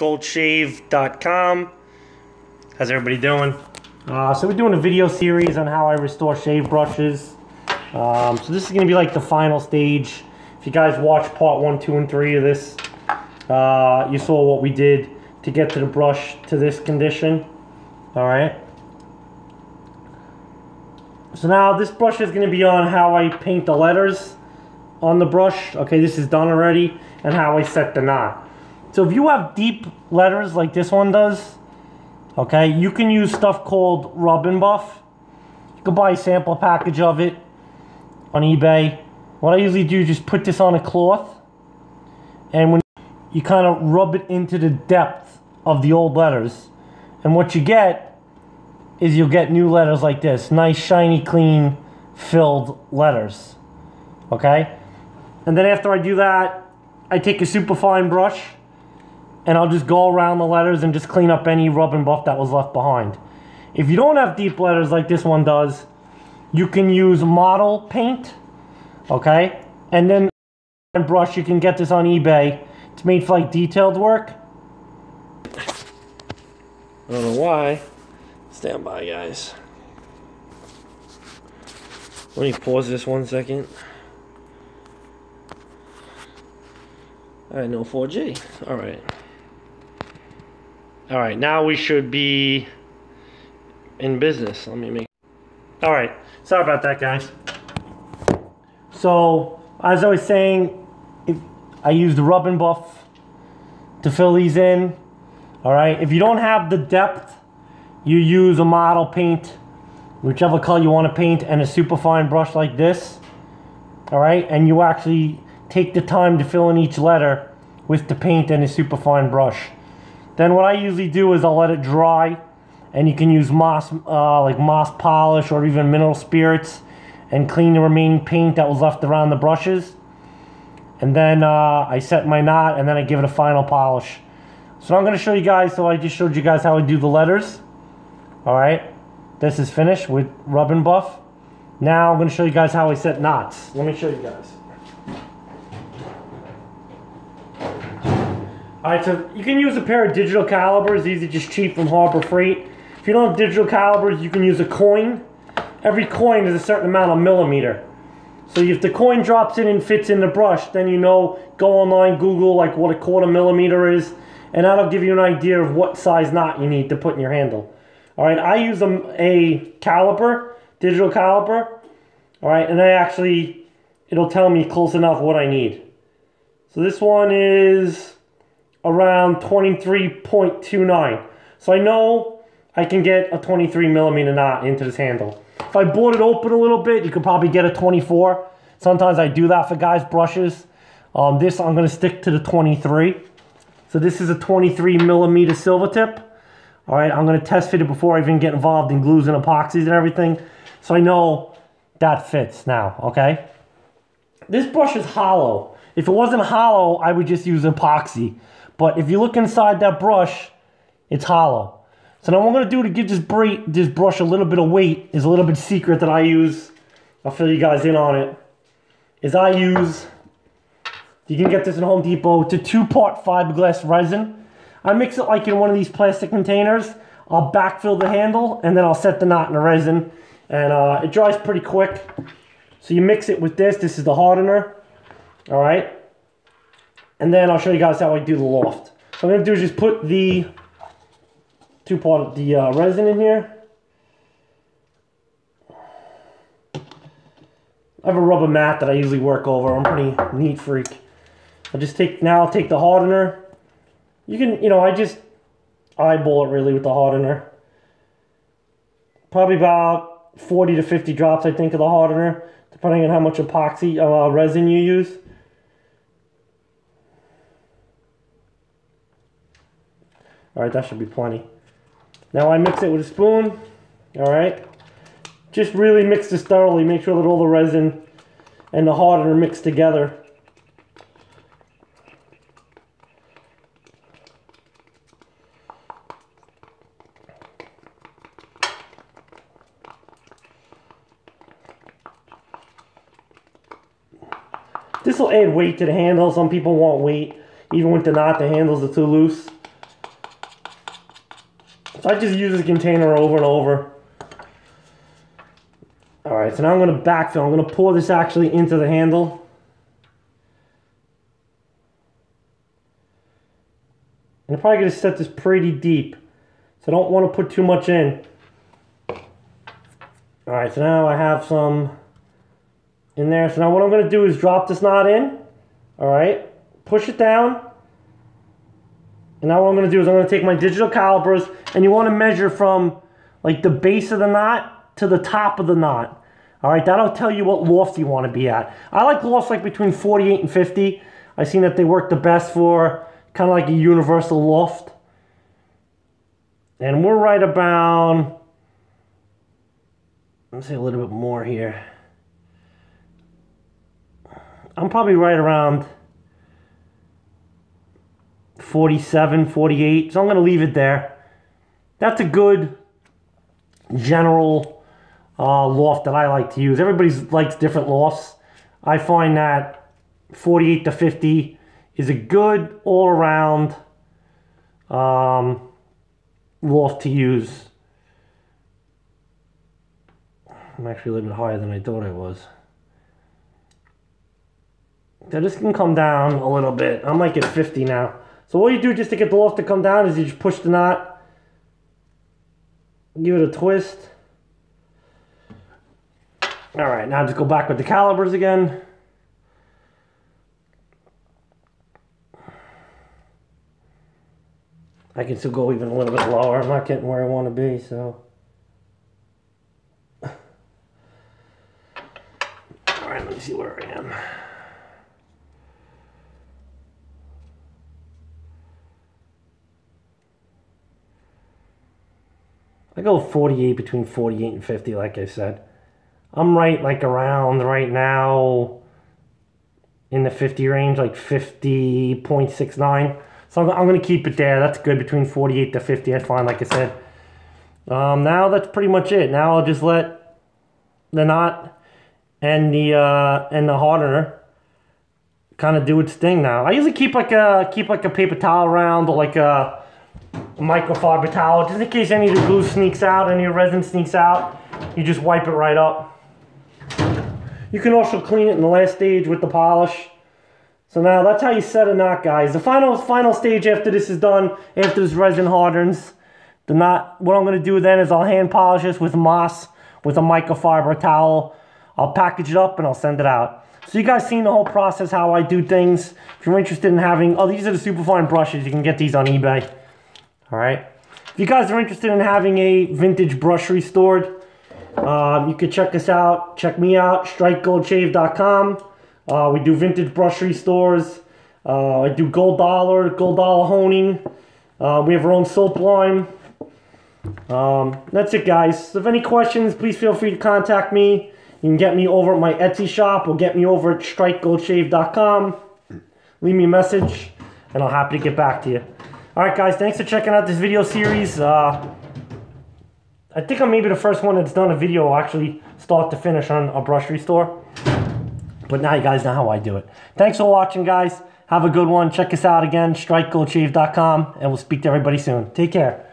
strikegoldshave.com. How's everybody doing? Uh, so we're doing a video series on how I restore shave brushes. Um, so this is going to be like the final stage. If you guys watched part one, two, and three of this, uh, you saw what we did to get to the brush to this condition. All right. So now this brush is going to be on how I paint the letters on the brush. Okay, this is done already. And how I set the knot. So if you have deep letters like this one does, okay, you can use stuff called Rub and Buff. You can buy a sample package of it on eBay. What I usually do is just put this on a cloth. And when you kind of rub it into the depth of the old letters. And what you get is you'll get new letters like this. Nice, shiny, clean, filled letters. Okay? And then after I do that, I take a super fine brush and I'll just go around the letters and just clean up any rub and buff that was left behind. If you don't have deep letters like this one does, you can use model paint, okay? And then brush, you can get this on eBay. It's made for like detailed work. I don't know why. Stand by, guys. Let me pause this one second. Alright, no 4G. Alright. Alright, now we should be in business. Let me make... Alright, sorry about that, guys. So, as I was saying, if I used the rub and buff to fill these in. Alright, if you don't have the depth, you use a model paint, whichever color you want to paint, and a super fine brush like this. Alright, and you actually take the time to fill in each letter with the paint and a super fine brush. Then what I usually do is I'll let it dry and you can use Maas, uh, like Maas polish or even mineral spirits and clean the remaining paint that was left around the brushes. And then uh, I set my knot and then I give it a final polish. So I'm going to show you guys, so I just showed you guys how I do the letters. Alright, this is finished with rub and buff. Now I'm going to show you guys how I set knots. Let me show you guys. Alright, so you can use a pair of digital calipers. These are just cheap from Harbor Freight. If you don't have digital calipers, you can use a coin. Every coin is a certain amount of millimeter. So if the coin drops in and fits in the brush, then you know, go online, Google like what a quarter millimeter is, and that'll give you an idea of what size knot you need to put in your handle. Alright, I use a, a caliper, digital caliper. Alright, and I actually, it'll tell me close enough what I need. So this one is around 23.29. So I know I can get a 23 millimeter knot into this handle. If I bored it open a little bit, you could probably get a 24. Sometimes I do that for guys' brushes. Um, this, I'm going to stick to the 23. So this is a 23 millimeter silver tip. All right, I'm going to test fit it before I even get involved in glues and epoxies and everything. So I know that fits now, okay? This brush is hollow. If it wasn't hollow, I would just use epoxy. But if you look inside that brush, it's hollow. So now what I'm to do to give this, this brush a little bit of weight is a little bit secret that I use. I'll fill you guys in on it. Is I use, you can get this in Home Depot, it's a two-part fiberglass resin. I mix it like in one of these plastic containers. I'll backfill the handle and then I'll set the knot in the resin. And uh, it dries pretty quick. So you mix it with this. This is the hardener. All right. And then I'll show you guys how I do the loft. So I'm to do is just put the two part of the uh, resin in here. I have a rubber mat that I usually work over. I'm pretty neat freak. I'll just take, now I'll take the hardener. You can, you know, I just eyeball it really with the hardener. Probably about 40 to 50 drops, I think, of the hardener, depending on how much epoxy uh, resin you use. All right, that should be plenty. Now I mix it with a spoon. All right. Just really mix this thoroughly. Make sure that all the resin and the hardener mix together. This will add weight to the handle. Some people want weight. Even with the knot, the handles are too loose. So I just use this container over and over. All right, so now I'm gonna backfill. I'm gonna pour this actually into the handle. And I'm probably gonna set this pretty deep. So I don't wanna put too much in. All right, so now I have some in there. So now what I'm gonna do is drop this knot in. All right, push it down. And now what I'm gonna do is I'm gonna take my digital calipers and you wanna measure from like the base of the knot to the top of the knot. All right, that'll tell you what loft you wanna be at. I like lofts like between 48 and 50. I've seen that they work the best for kind of like a universal loft. And we're right about, let's say a little bit more here. I'm probably right around 47, 48. So I'm going to leave it there. That's a good general uh, loft that I like to use. Everybody likes different lofts. I find that 48 to 50 is a good all-around um, loft to use. I'm actually a little bit higher than I thought I was. So this can come down a little bit. I might get 50 now. So what you do just to get the loft to come down is you just push the knot, give it a twist. All right, now just go back with the calipers again. I can still go even a little bit lower. I'm not getting where I want to be, so. All right, let me see where I am. I go 48 between 48 and 50 like I said. I'm right like around right now in the 50 range like 50.69. So I'm, I'm going to keep it there. That's good between 48 to 50 I find like I said. Um, now that's pretty much it. Now I'll just let the knot and the uh, and the hardener kind of do its thing now. I usually keep like a keep like a paper towel around or like a microfiber towel, just in case any of the glue sneaks out, any of the resin sneaks out, you just wipe it right up. You can also clean it in the last stage with the polish. So now that's how you set a knot, guys. The final final stage after this is done, after this resin hardens, the knot, what I'm going to do then is I'll hand polish this with Maas, with a microfiber towel. I'll package it up and I'll send it out. So you guys seen the whole process, how I do things. If you're interested in having, oh, these are the superfine brushes. You can get these on eBay. All right. If you guys are interested in having a vintage brush restored, um, you can check us out. Check me out, strikegoldshave.com. Uh, we do vintage brush restores. Uh, I do gold dollar, gold dollar honing. Uh, we have our own soap line. Um, that's it, guys. So if any questions, please feel free to contact me. You can get me over at my Etsy shop or get me over at strikegoldshave.com. Leave me a message, and I'll happy to get back to you. Alright guys, thanks for checking out this video series. Uh, I think I'm maybe the first one that's done a video actually start to finish on a brush restore. But now you guys know how I do it. Thanks for watching guys. Have a good one. Check us out again, strikegoldshave.com, and we'll speak to everybody soon. Take care.